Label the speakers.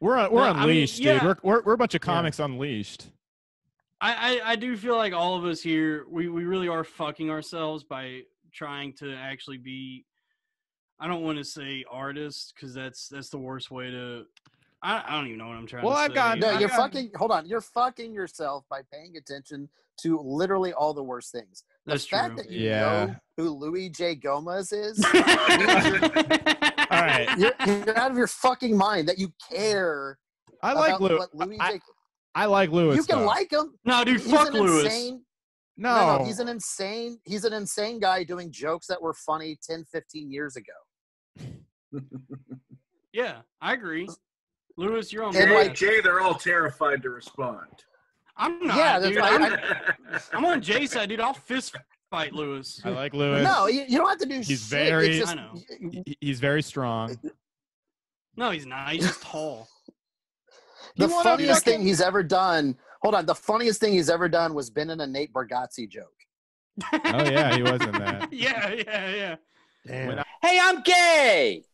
Speaker 1: We're on, we're
Speaker 2: No, I mean,
Speaker 1: unleashed,
Speaker 2: yeah.
Speaker 1: dude. We're, we're we're a bunch of comics unleashed.
Speaker 2: I, I I do feel like all of us here we we really are fucking ourselves by trying to actually be. I don't want to say artists because that's that's the worst way to. I, I don't even know what I'm trying
Speaker 1: Well,
Speaker 2: to
Speaker 1: I've
Speaker 2: say.
Speaker 1: got-
Speaker 3: No,
Speaker 1: I
Speaker 3: you're
Speaker 1: got-
Speaker 3: fucking. Hold on, you're fucking yourself by paying attention to literally all the worst things. The
Speaker 2: That's
Speaker 3: fact
Speaker 2: true.
Speaker 3: that you
Speaker 1: Yeah.
Speaker 3: know who Luis J. Gomez is,
Speaker 1: All right.
Speaker 3: you're, you're out of your fucking mind that you care
Speaker 1: I like
Speaker 3: about
Speaker 1: Lewis.
Speaker 3: what Luis
Speaker 1: I,
Speaker 3: J.
Speaker 1: I like Lewis.
Speaker 3: You can
Speaker 1: though.
Speaker 3: like him.
Speaker 2: no, dude,
Speaker 3: He's
Speaker 2: fuck
Speaker 3: an
Speaker 2: Lewis.
Speaker 3: insane.
Speaker 1: no.
Speaker 3: No, no, he's an insane. He's an insane guy doing jokes that were funny 10, 15 years ago.
Speaker 2: Yeah, I agree. Lewis, you're on.
Speaker 3: And,
Speaker 2: my
Speaker 3: like.
Speaker 4: Jay, they're all terrified to respond.
Speaker 2: I'm not,
Speaker 3: Yeah, that's
Speaker 2: dude. I'm, I'm on Jay's side, dude. I'll fist fight Lewis.
Speaker 1: I like Lewis.
Speaker 3: No, you, you don't have to do
Speaker 1: He's
Speaker 3: shit.
Speaker 1: very-
Speaker 3: just,
Speaker 2: I know.
Speaker 1: He- he's very strong.
Speaker 2: No, he's not. He's just tall.
Speaker 3: the
Speaker 1: He wanna
Speaker 3: funniest
Speaker 1: fucking-
Speaker 3: thing he's ever done. Hold on, the funniest thing he's ever done was been in a Nate Bargatze joke.
Speaker 1: Oh yeah, he was in that.
Speaker 2: yeah, yeah, yeah.
Speaker 1: When I-
Speaker 5: Hey, I'm gay.